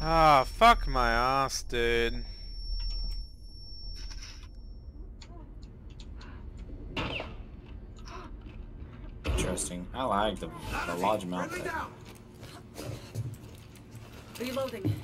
Ah, fuck my ass, dude. Interesting. I like the, the large amount. Reloading.